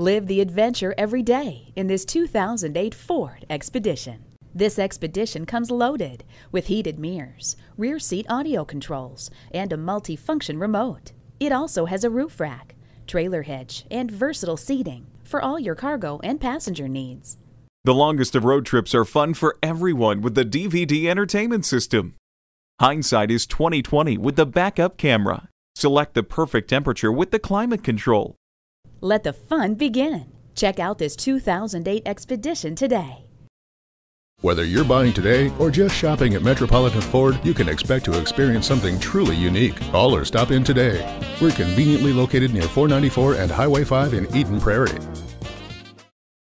Live the adventure every day in this 2008 Ford Expedition. This Expedition comes loaded with heated mirrors, rear seat audio controls, and a multi-function remote. It also has a roof rack, trailer hitch, and versatile seating for all your cargo and passenger needs. The longest of road trips are fun for everyone with the DVD entertainment system. Hindsight is 2020 with the backup camera. Select the perfect temperature with the climate control. Let the fun begin. Check out this 2008 Expedition today. Whether you're buying today or just shopping at Metropolitan Ford, you can expect to experience something truly unique. Call or stop in today. We're conveniently located near 494 and Highway 5 in Eden Prairie.